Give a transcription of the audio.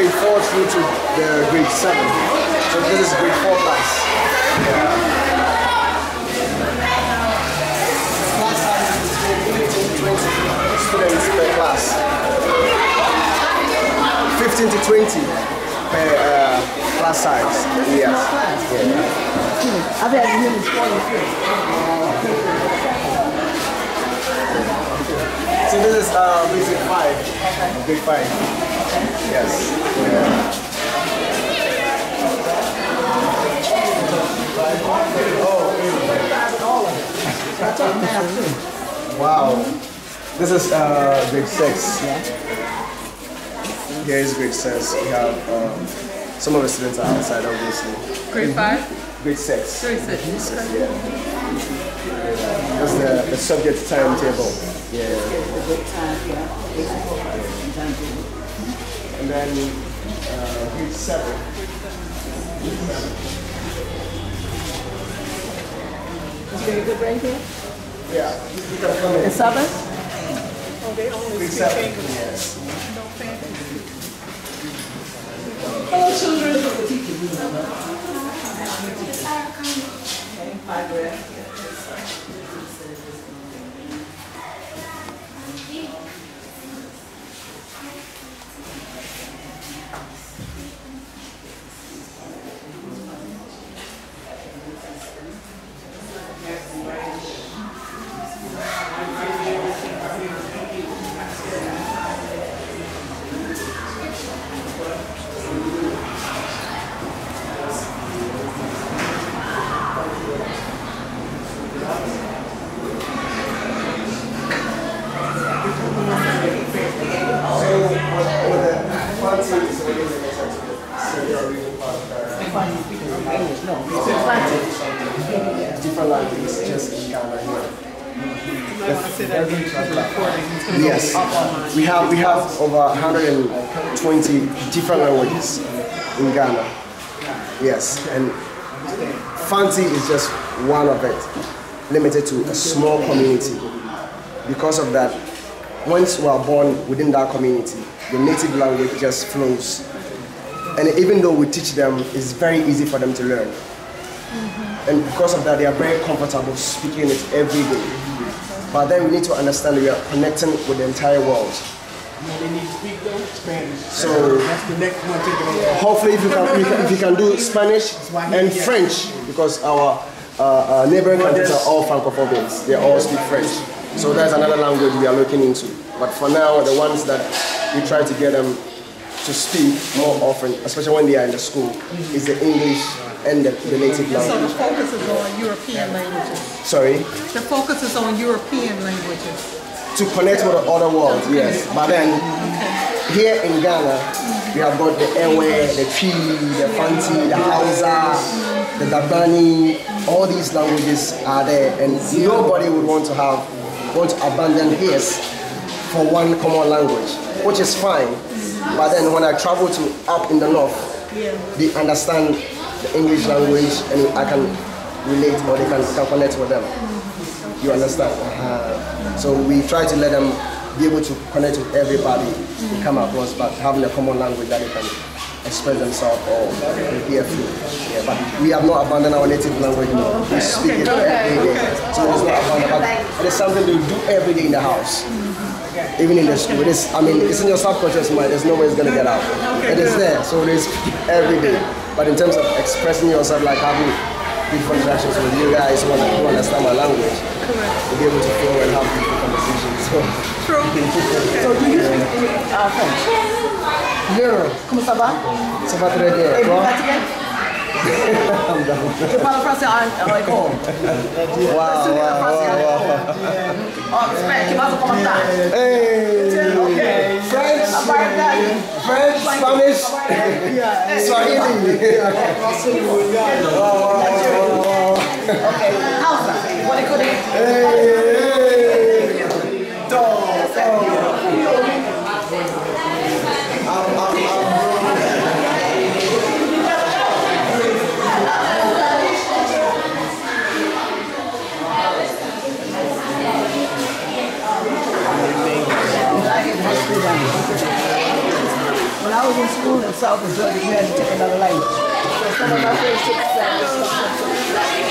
grade 4 through to the grade 7. So this is grade 4 class. Class 15 to 20 students per class. 15 to 20 per uh, class size. Yes. Yeah. I've had 43. So this is uh, basic 5. Big 5. Yes. Yeah. I taught math too. Wow. This is uh, grade 6. Yeah. Here is grade 6. We have um, some of the students are outside, obviously. Grade five? Grade 6. Grade six. Yeah. That's the, the subject timetable. Yeah. The good time, yeah. And then uh, grade 7. It's very good right here. Yeah. You can come in. The seven? Grade 7. Yes. Hello, children. Different languages just in Ghana here. Recording. Yes, we have we have over 120 different languages in Ghana. Yes, and Fanti is just one of it, limited to a small community. Because of that, once you are born within that community, the native language just flows. And even though we teach them, it's very easy for them to learn. Mm-hmm. And because of that, they are very comfortable speaking it every day. But then we need to understand that we are connecting with the entire world. They need to speak though Spanish. So- that's the next one taking over. Hopefully, if you can, if you can, if you can do Spanish and French, because our uh, uh, neighboring countries are all francophones, they all speak French. So that's another language we are looking into. But for now, the ones that we try to get them to speak more often, especially when they are in the school, is the English and the, the native language. So the focus is on European languages. Sorry, The focus is on European languages. to connect with the other world, yes. But then here in Ghana, we have got the Ewe, the Twi, the Fanti, the Hausa, the Dagbani, all these languages are there and nobody would want to have, want to abandon his for one common language, which is fine. But then when I travel to up in the north, they understand the English language and I can relate or they can, can connect with them. You understand? Uh-huh. So we try to let them be able to connect with everybody they come across, but having a common language that they can express themselves or hear through. Yeah, but we have not abandoned our native language. No. We speak it every day. So it's not abandoned, but it is something they do every day in the house. Even in the school, it is, I mean, it's in your subconscious mind. There's no way it's gonna get out. It is there, so it is every day. But in terms of expressing yourself, like having beautiful interactions with you guys who who understand my language, to be able to flow and have beautiful conversations. So, True. So do you speak uh, French? yeah. Comment ça va? Ça va très bien. Et vous Toi? Eu falo pra você, ah, like home. Uau, uau, uau. Ó, espera, que vaso como? Ei! Ok. French! French, Spanish! Swahili! Ok, Alfa, what do you call it? South Georgia, we had to take another language. So some of my friends took Spanish.